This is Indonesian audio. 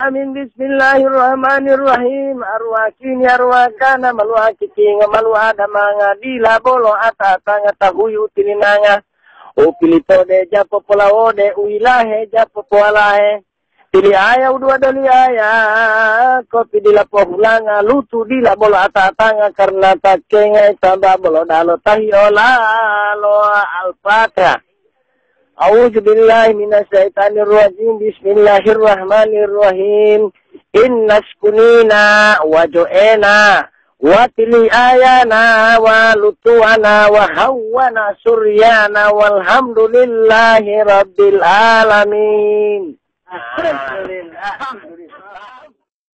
Amin. Bismillahirrahmanirrahim. Arwakin arwakana maluaki kinga maluada manga dila bolo ata tanga tahuyu tilinanga upilito de japo pola ode uilahe japo poalahe Tili aya udua dali aya kopi dila pohulanga lutu dila bolo ata tanga karena takenga tamba bolo dalo tahiola lo al-fatihah A'udzu billahi minasyaitonir rajim. Bismillahirrahmanirrahim. Innas kunina wa ju'ena wa tili ayana wa lutuana suryana walhamdulillahi rabbil alamin.